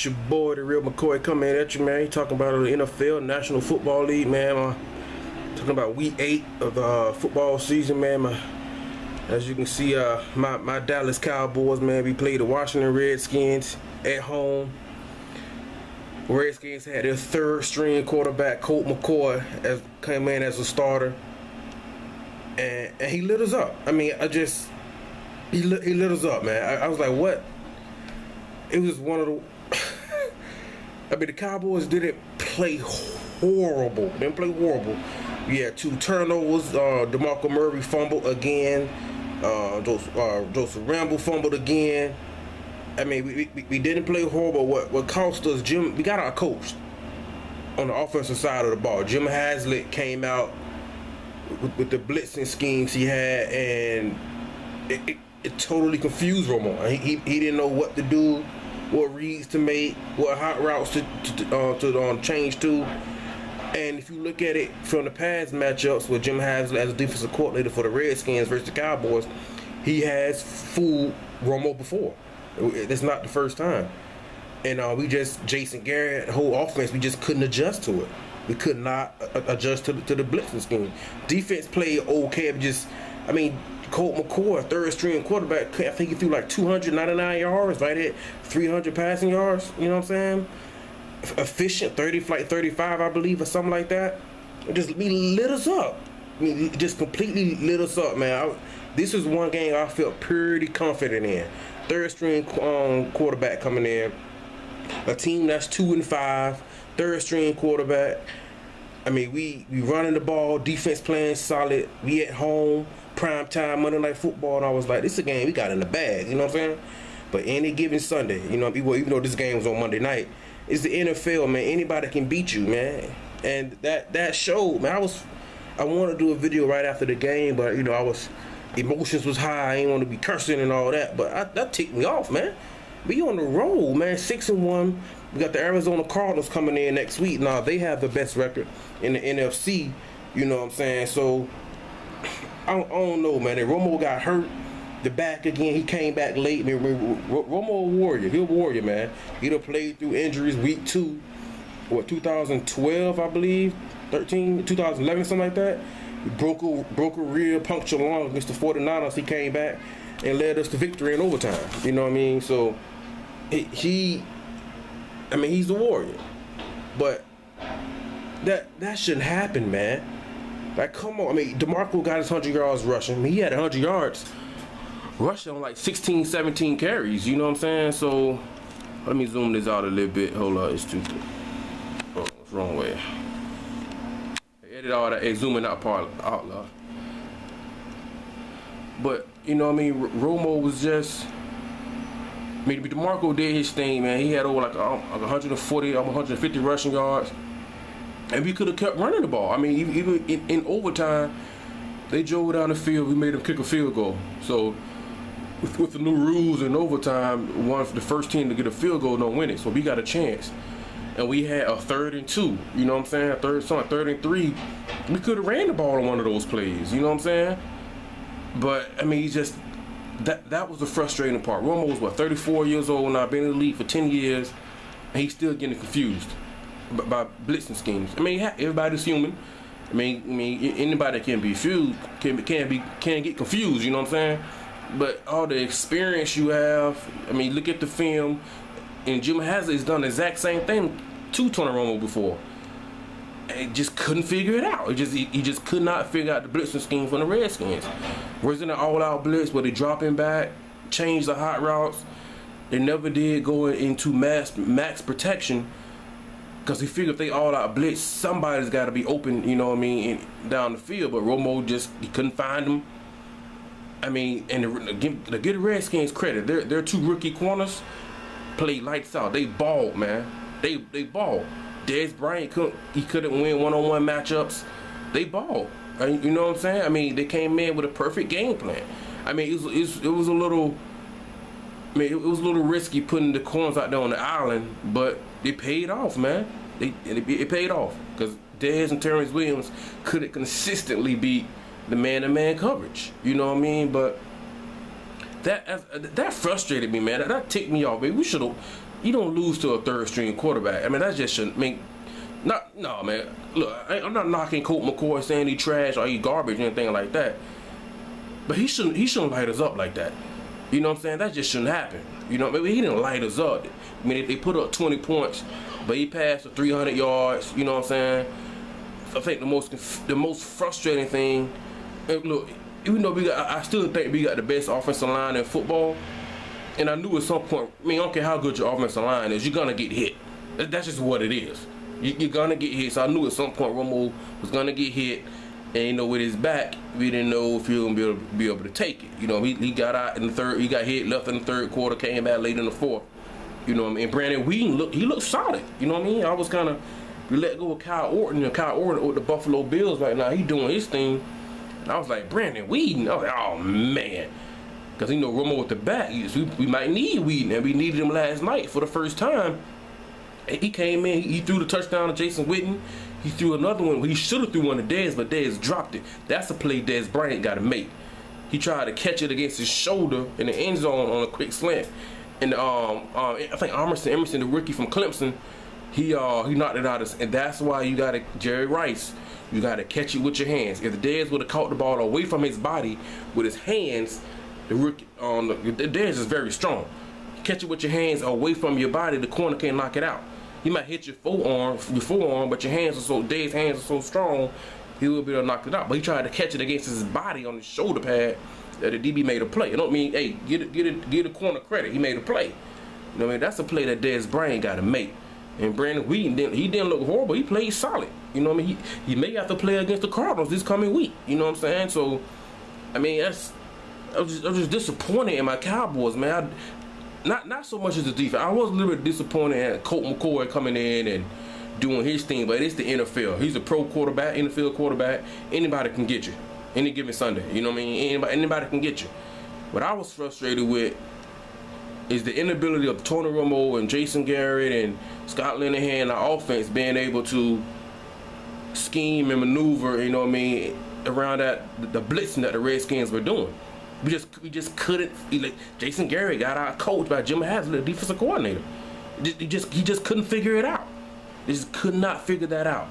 It's your boy, the real McCoy, coming at you, man. Talking about the NFL, National Football League, man. Uh, talking about week eight of the uh, football season, man. My, as you can see, uh, my, my Dallas Cowboys, man, we played the Washington Redskins at home. Redskins had their third string quarterback, Colt McCoy, as came in as a starter. And, and he lit us up. I mean, I just he lit, he lit us up, man. I, I was like, what? It was one of the I mean, the Cowboys didn't play horrible. Didn't play horrible. We had two turnovers. Uh, DeMarco Murray fumbled again. Uh, Joseph, uh, Joseph Randle fumbled again. I mean, we, we, we didn't play horrible. What what cost us, Jim? We got our coach on the offensive side of the ball. Jim Haslett came out with, with the blitzing schemes he had, and it, it, it totally confused Romo. He, he, he didn't know what to do what reads to make, what hot routes to to, uh, to um, change to. And if you look at it from the past matchups with Jim Haslett as a defensive coordinator for the Redskins versus the Cowboys, he has fooled Romo before. That's not the first time. And uh, we just, Jason Garrett, whole offense, we just couldn't adjust to it. We could not adjust to the, to the blitzing scheme. Defense played okay, but just, I mean, Colt McCoy, third string quarterback, I think he threw like 299 yards, right at 300 passing yards. You know what I'm saying? Efficient, 30 flight 35, I believe, or something like that. It just me lit us up. I mean, just completely lit us up, man. I, this is one game I felt pretty confident in. Third string um, quarterback coming in, a team that's two and five, third string quarterback. I mean, we we running the ball, defense playing solid. We at home prime time Monday Night Football, and I was like, this is a game we got in the bag. You know what I'm saying? But any given Sunday, you know, even though this game was on Monday night, it's the NFL, man. Anybody can beat you, man. And that that showed, man. I was, I wanted to do a video right after the game, but you know, I was, emotions was high. I didn't want to be cursing and all that, but I, that ticked me off, man. We on the roll, man. Six and one. We got the Arizona Cardinals coming in next week. Now they have the best record in the NFC. You know what I'm saying? So I don't, I don't know, man. And Romo got hurt. The back again. He came back late. Man, Romo a warrior. He a warrior, man. He done played through injuries week two. What 2012, I believe, 13, 2011, something like that. He broke a broke a real puncture lung against the 49ers. He came back and led us to victory in overtime. You know what I mean? So he, I mean, he's the warrior. But that that shouldn't happen, man. Like, come on. I mean, DeMarco got his 100 yards rushing. I mean, he had 100 yards rushing on like 16, 17 carries. You know what I'm saying? So, let me zoom this out a little bit. Hold on, it's too... Oh, it's wrong way. Edit all that, hey, zooming out part out loud. But, you know what I mean? Romo was just... I mean, DeMarco did his thing, man. He had over like, um, like 140, 150 rushing yards and we could have kept running the ball. I mean, even in, in, overtime, they drove down the field. We made them kick a field goal. So with, with the new rules in overtime, one the first team to get a field goal don't win it. So we got a chance. And we had a third and two. You know what I'm saying? A third, something, third and three. We could have ran the ball on one of those plays. You know what I'm saying? But I mean, he just that that was the frustrating part. Romo was what 34 years old now, been in the league for 10 years, and he's still getting confused by blitzing schemes. I mean, everybody's human. I mean, I mean, anybody can be fused, can can be can get confused. You know what I'm saying? But all the experience you have, I mean, look at the film, and Jim Haslett has done the exact same thing to Tony Romo before. And just couldn't figure it out. He just he, he, just could not figure out the blitzing scheme from the Redskins. Was in an all-out blitz where they dropping back, change the hot routes. They never did go into mass max protection because he figured if they all out blitz, somebody's got to be open, you know what I mean, in, down the field. But Romo just, he couldn't find them. I mean, and the, give the Redskins credit, their, their two rookie corners played lights out. They balled, man. They they balled. Dez Bryant couldn't he couldn't win one on one matchups. They ball. Uh, you know what I'm saying? I mean, they came in with a perfect game plan. I mean, it was, it was, a little. I mean, it was a little risky putting the corners out there on the island, but it paid off, man. It, it, it paid off because Dez and Terrence Williams couldn't consistently beat the man-to-man coverage. You know what I mean? But that that frustrated me, man. That, that ticked me off. Man. We should have. You don't lose to a third string quarterback. I mean, that's just shouldn't. I mean, not no man. Look, I, am not knocking Colt McCoy saying he trash or he garbage or anything like that. But he shouldn't he shouldn't light us up like that. You know what I'm saying? That just shouldn't happen. You know, maybe he didn't light us up. I mean, they put up 20 points, but he passed for 300 yards. You know what I'm saying? I think the most the most frustrating thing. Look, even though we got, I still think we got the best offensive line in football. And I knew at some point, I mean, I don't care how good your offensive line is, you're gonna get hit. That's just what it is. You, are gonna get hit. So I knew at some point Romo was gonna get hit. And you know, with his back, we didn't know if he was gonna be able, to, take it. You know, he, he got out in the third, he got hit left in the third quarter, came back late in the fourth. You know, what I mean, Brandon Weeden look, he looked solid. You know what I mean? I was kind of we let go of Kyle Orton and Kyle Orton with the Buffalo Bills right now. He doing his thing. And I was like, Brandon Weeden. I was like, oh man. Because, you know, Romo with the back, we, we might need Weeden. And we needed him last night for the first time. And he came in, he threw the touchdown to Jason Witten. He threw another one. He should have threw one to Dez, but Dez dropped it. That's a play Dez Bryant got to make. He tried to catch it against his shoulder in the end zone on a quick slant. And um, uh, I think Emerson, Emerson, the rookie from Clemson, he uh he knocked it out, of, and that's why you got to Jerry Rice. You got to catch it with your hands. If Dez would have caught the ball away from his body with his hands, the rookie on um, the, the Dez is very strong. Catch it with your hands away from your body, the corner can't knock it out. You might hit your forearm, your forearm, but your hands are so Dez's hands are so strong, he will be able to knock it out. But he tried to catch it against his body on his shoulder pad. That the DB made a play. I don't mean, hey, get it, get it, get a corner credit. He made a play. You know what I mean? That's a play that Dez Bryant got to make. And Brandon Weeden didn't he didn't look horrible. He played solid. You know what I mean? He, he may have to play against the Cardinals this coming week. You know what I'm saying? So, I mean, that's I was just, I was just disappointed in my Cowboys, man. I, not not so much as the defense. I was a little bit disappointed at Colt McCoy coming in and doing his thing, but it's the NFL. He's a pro quarterback, NFL quarterback. Anybody can get you. Any given Sunday. You know what I mean? Anybody anybody can get you. What I was frustrated with is the inability of Tony Romo and Jason Garrett and Scott Linehan, our offense, being able to scheme and maneuver, you know what I mean, around that the blitzing that the Redskins were doing. We just we just couldn't. Like, Jason Garrett got out coached by Jim Haslett, defensive coordinator. He just he just couldn't figure it out. He just could not figure that out.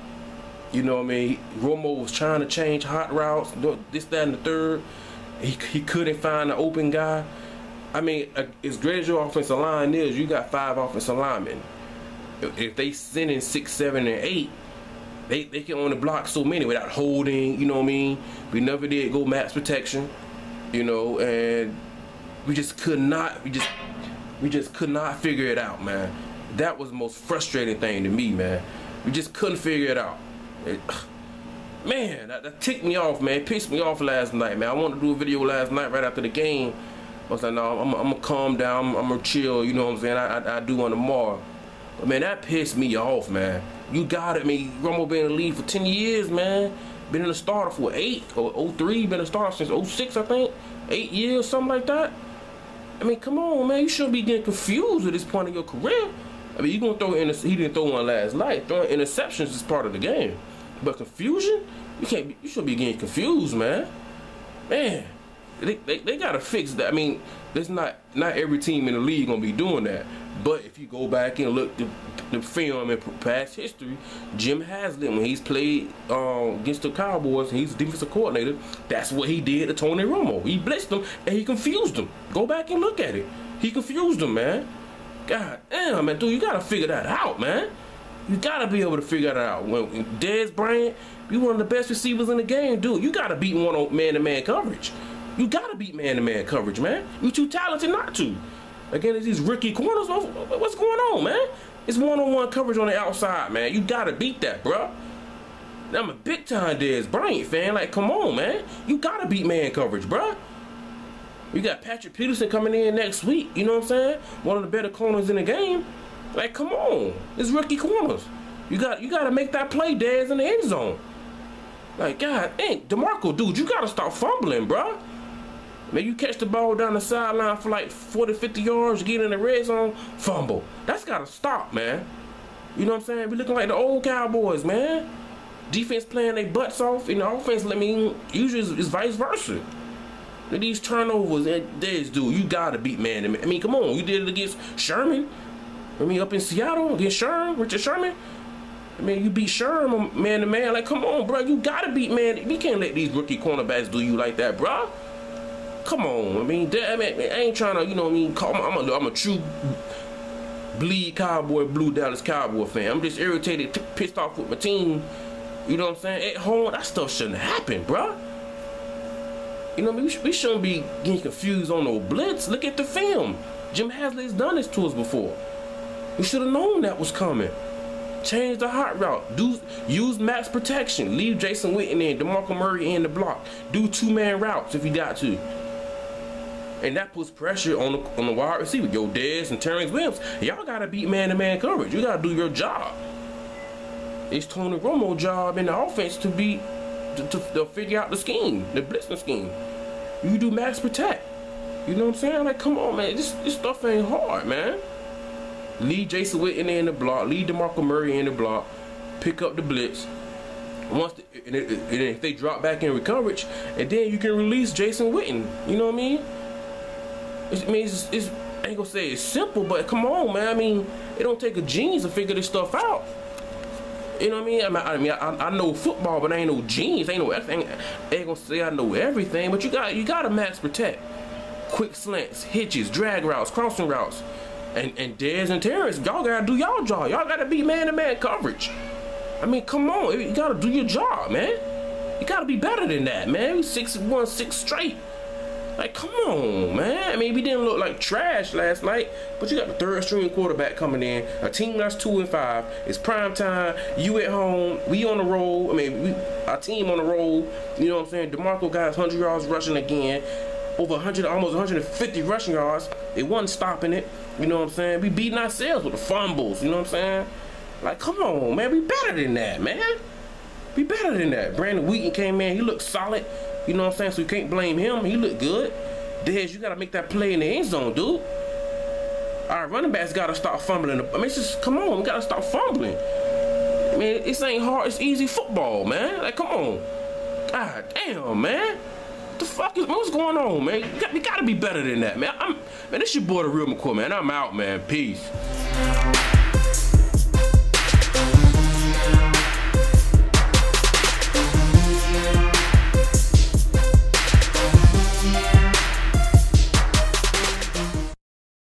You know what I mean? Romo was trying to change hot routes, this, that, and the third. He, he couldn't find an open guy. I mean, uh, as great as your offensive line is, you got five offensive linemen. If they send in six, seven, and eight, they, they can only block so many without holding, you know what I mean? We never did go max protection, you know, and we just could not, we just, we just could not figure it out, man. That was the most frustrating thing to me, man. We just couldn't figure it out. It, man, that, that ticked me off, man. It pissed me off last night, man. I wanted to do a video last night right after the game I was like, no, I'm, I'm gonna calm down, I'm, I'm, gonna chill, you know what I'm saying? I, I, I do one tomorrow. But man, that pissed me off, man. You got it, me. Romo been in the league for 10 years, man. Been in the starter for 8 or 03, been a starter since 06, I think. 8 years, something like that. I mean, come on, man. You shouldn't be getting confused at this point in your career. I mean, you gonna throw in. He didn't throw one last night. Throwing interceptions is part of the game, but confusion, you can't. Be, you should be getting confused, man. Man, they, they, they gotta fix that. I mean, there's not not every team in the league gonna be doing that. But if you go back and look the, the film and past history, Jim Haslett when he's played um, against the Cowboys, he's a defensive coordinator. That's what he did to Tony Romo. He blitzed them and he confused them. Go back and look at it. He confused them, man. God damn, man, dude, you gotta figure that out, man. You gotta be able to figure that out. When Dez Bryant, you one of the best receivers in the game, dude. You gotta beat one on man-to-man -man coverage. You gotta beat man-to-man coverage, man. You too talented not to. Again, these rookie corners. What's going on, man? It's one-on-one coverage on the outside, man. You gotta beat that, bro. I'm a big time Dez Bryant fan. Like, come on, man. You gotta beat man coverage, bro. You got Patrick Peterson coming in next week. You know what I'm saying? One of the better corners in the game. Like, come on. It's rookie corners. You got you gotta make that play, Dez, in the end zone. Like, God, ain't DeMarco, dude, you gotta stop fumbling, bro. Man, you catch the ball down the sideline for like 40, 50 yards, get in the red zone, fumble. That's got to stop, man. You know what I'm saying? We looking like the old Cowboys, man. Defense playing their butts off, and the offense, I mean, usually it's, vice versa. These turnovers, and this dude, you gotta beat man. I mean, come on, you did it against Sherman. I mean, up in Seattle against Sherman, Richard Sherman. I mean, you beat Sherman man to man. Like, come on, bro. You gotta beat man. We can't let these rookie cornerbacks do you like that, bro. Come on. I mean, I, mean, I ain't trying to, you know what I mean, call I'm a, I'm a true bleed cowboy, blue Dallas Cowboy fan. I'm just irritated, pissed off with my team. You know what I'm saying? At home, that stuff shouldn't happen, bro. You know, we, we shouldn't be getting confused on no blitz. Look at the film. Jim Haslett's done this to us before. We should have known that was coming. Change the hot route. Do use max protection. Leave Jason Witten in, DeMarco Murray in the block. Do two man routes if you got to. And that puts pressure on the on the wide receiver. Your Dez and Terrence Williams. Y'all gotta beat man to man coverage. You gotta do your job. It's Tony Romo's job in the offense to be to, to, to figure out the scheme, the blitzing scheme. You do max protect. You know what I'm saying? Like, come on, man. This this stuff ain't hard, man. Lead Jason Witten in the block. Lead DeMarco Murray in the block. Pick up the blitz. Once the, and, and if they drop back in coverage, and then you can release Jason Witten. You know what I mean? It mean, it's, it's I ain't gonna say it's simple, but come on, man. I mean, it don't take a genius to figure this stuff out. You know what I mean? I mean, I, I, I know football, but I ain't no genius. Ain't no everything. I ain't gonna say I know everything, but you got you got to max protect. Quick slants, hitches, drag routes, crossing routes, and and Dez and Terrence, y'all gotta do y'all job. Y'all gotta be man to man coverage. I mean, come on, you gotta do your job, man. You gotta be better than that, man. Six one six straight. Like, come on, man. I mean, we didn't look like trash last night, but you got the third string quarterback coming in. A team that's two and five. It's prime time. You at home. We on the roll. I mean, we, our team on the roll. You know what I'm saying? DeMarco got 100 yards rushing again. Over 100, almost 150 rushing yards. They wasn't stopping it. You know what I'm saying? We beating ourselves with the fumbles. You know what I'm saying? Like, come on, man. We better than that, man. Be better than that. Brandon Weeden came in. He looked solid. You know what I'm saying? So you can't blame him. He looked good. Dez, you gotta make that play in the end zone, dude. Right, running backs gotta stop fumbling. I mean, just come on, we gotta stop fumbling. I mean, this ain't hard. It's easy football, man. Like, come on. God damn, man. What the fuck is what's going on, man? You gotta be better than that, man. I'm man. This your boy, the real McCoy, man. I'm out, man. Peace.